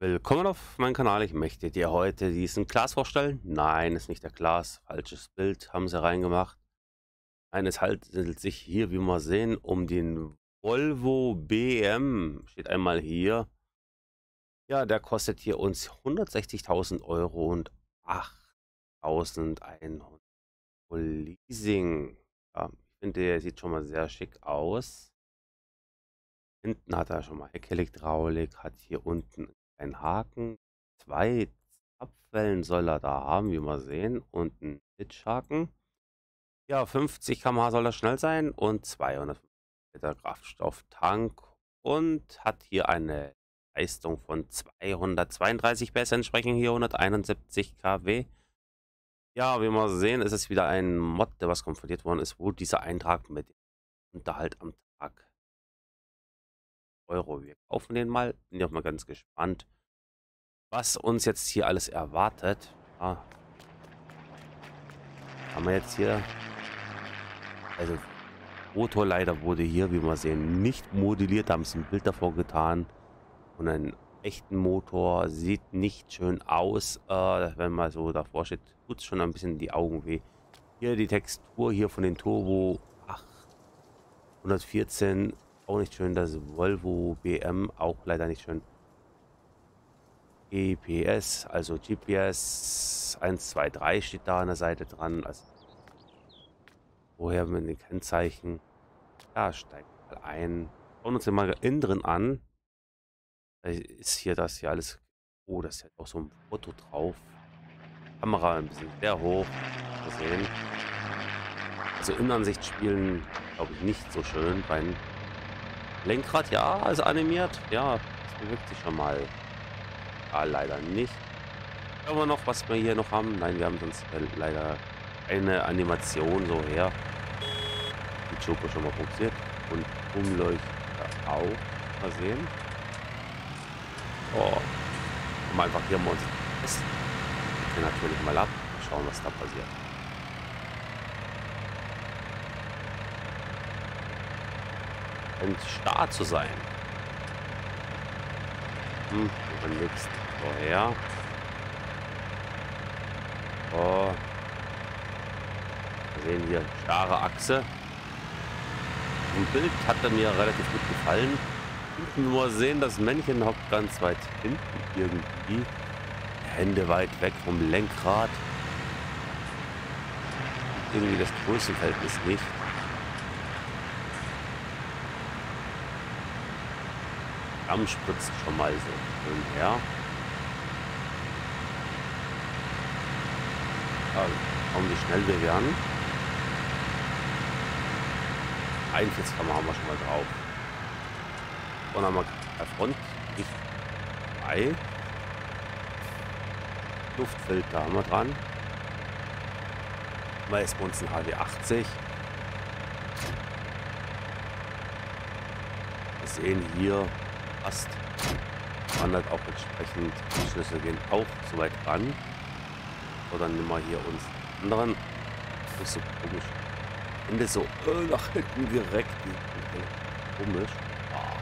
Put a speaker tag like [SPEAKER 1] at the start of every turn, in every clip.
[SPEAKER 1] Willkommen auf meinem Kanal. Ich möchte dir heute diesen Glas vorstellen. Nein, ist nicht der Glas. Falsches Bild haben sie reingemacht. Nein, es handelt sich hier, wie wir sehen, um den Volvo BM. Steht einmal hier. Ja, der kostet hier uns 160.000 Euro und 8.100 Leasing. Ja, ich finde, der sieht schon mal sehr schick aus. Hinten hat er schon mal Heckhydraulik, hat hier unten einen Haken. Zwei Zapfwellen soll er da haben, wie wir sehen. Und einen Hitchhaken. Ja, 50 km/h soll er schnell sein und 200 Liter Kraftstofftank. Und hat hier eine Leistung von 232 PS, entsprechend hier 171 kW. Ja, wie wir sehen, ist es wieder ein Mod, der was konfrontiert worden ist, wo dieser Eintrag mit Unterhalt am Tag Euro. Wir kaufen den mal. Bin ja auch mal ganz gespannt, was uns jetzt hier alles erwartet. Ah. Haben wir jetzt hier... Also, Motorleiter wurde hier, wie wir sehen, nicht modelliert. Da haben sie ein Bild davor getan. Und einen echten Motor sieht nicht schön aus. Äh, wenn man so davor steht, tut es schon ein bisschen die Augen weh. Hier die Textur hier von den Turbo 814 auch nicht schön. Das Volvo BM auch leider nicht schön. GPS, also GPS 123 steht da an der Seite dran. Also woher mit den Kennzeichen. Ja, steigt mal ein. Schauen uns den mal innen drin an. Da ist hier das hier alles. Oh, das ist ja auch so ein Foto drauf. Kamera ein bisschen sehr hoch. Mal sehen. Also Innenansicht spielen, glaube ich, nicht so schön beim Lenkrad, ja, ist animiert. Ja, das bewegt sich schon mal. Ja, leider nicht. Schauen wir noch, was wir hier noch haben. Nein, wir haben sonst leider eine Animation so her. Die Joker schon mal fokussiert. Und Umleuchter auch. Mal sehen. Oh. Und einfach hier mal uns natürlich mal ab. Schauen, was da passiert. Und starr zu sein. Hm, überlegst vorher. Oh. Wir sehen hier starre Achse. Im Bild hat er mir relativ gut gefallen. Nur sehen, das Männchen hockt ganz weit hinten irgendwie. Hände weit weg vom Lenkrad. Irgendwie das Größenverhältnis nicht. Damm spritzt schon mal so schön her. Ja, schauen, wie schnell wir werden. 41 km haben wir schon mal drauf. Und haben wir Front nicht frei. Luftfilter haben wir dran. Mal ist bei uns ein HW80. Wir sehen hier passt. Wandert auch entsprechend. Die Schlüssel gehen auch so weit ran. Dann nehmen wir hier uns anderen. Das ist so komisch. Ende so äh, nach hinten direkt. Komisch. Ah.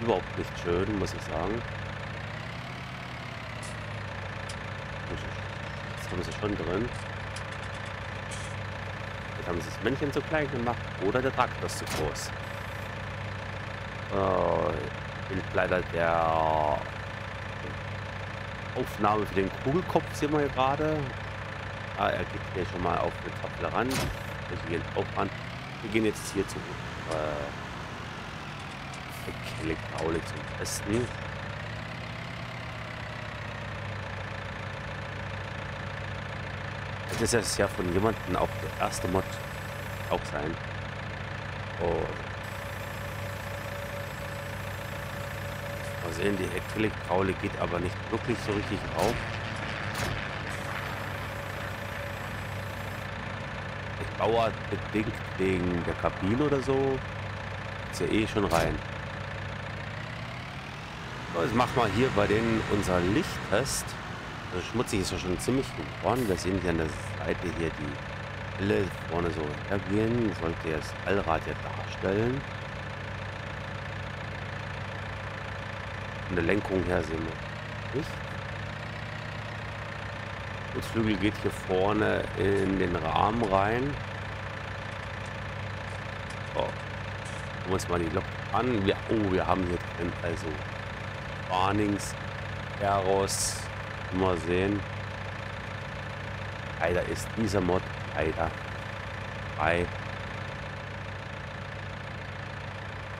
[SPEAKER 1] Überhaupt nicht schön, muss ich sagen. Jetzt haben sie schon drin. Jetzt haben sie das Männchen zu klein gemacht oder der Traktor ist zu groß. Äh, leider der Aufnahme für den Kugelkopf sehen wir gerade. Ah, er geht hier schon mal auf die Tafel ran. Wir gehen auch ran. Wir gehen jetzt hier zu äh, Elektraule zum Testen. Das ist ja von jemandem auch der erste Mod auch sein. Oh, Mal sehen, die Heckflickkraule geht aber nicht wirklich so richtig auf. Ich baue bedingt wegen der Kabine oder so. Ist ja eh schon rein. Jetzt machen wir hier bei denen unser Lichttest. Also schmutzig ist ja schon ziemlich geworden. Wir sehen hier an der Seite hier die Helle vorne so hergehen. Sollte das Allrad ja darstellen. Der Lenkung her nicht. Das Flügel geht hier vorne in den Rahmen rein. So. Gucken wir uns mal die Lok an. Wir, oh, wir haben hier drin also Warnings, Eros. Mal sehen. Leider ist dieser Mod leider frei.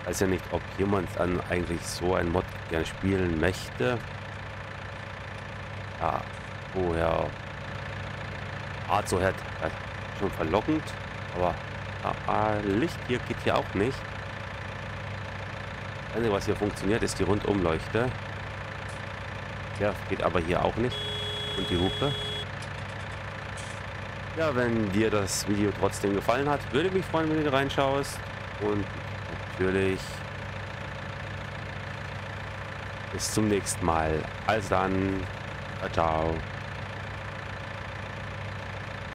[SPEAKER 1] Weiß ja nicht, ob jemand dann eigentlich so ein Mod gerne spielen möchte. Ja, woher Art so hat, schon verlockend, aber ah, Licht hier geht hier auch nicht. Das Einzige, was hier funktioniert, ist die Rundumleuchte. Ja, geht aber hier auch nicht. Und die Hupe. Ja, wenn dir das Video trotzdem gefallen hat, würde mich freuen, wenn du reinschaust. Und natürlich bis zum nächsten Mal. Also dann, ciao.